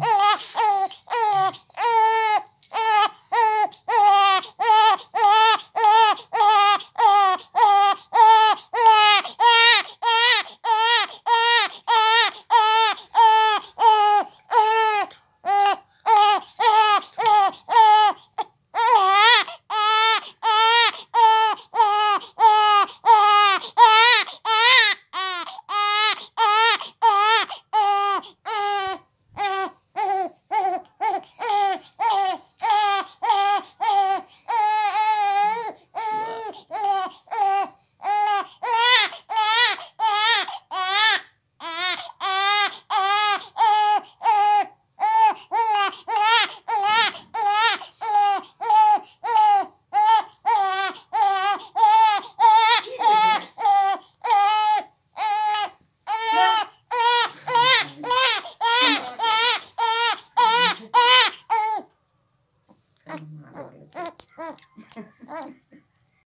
Oh.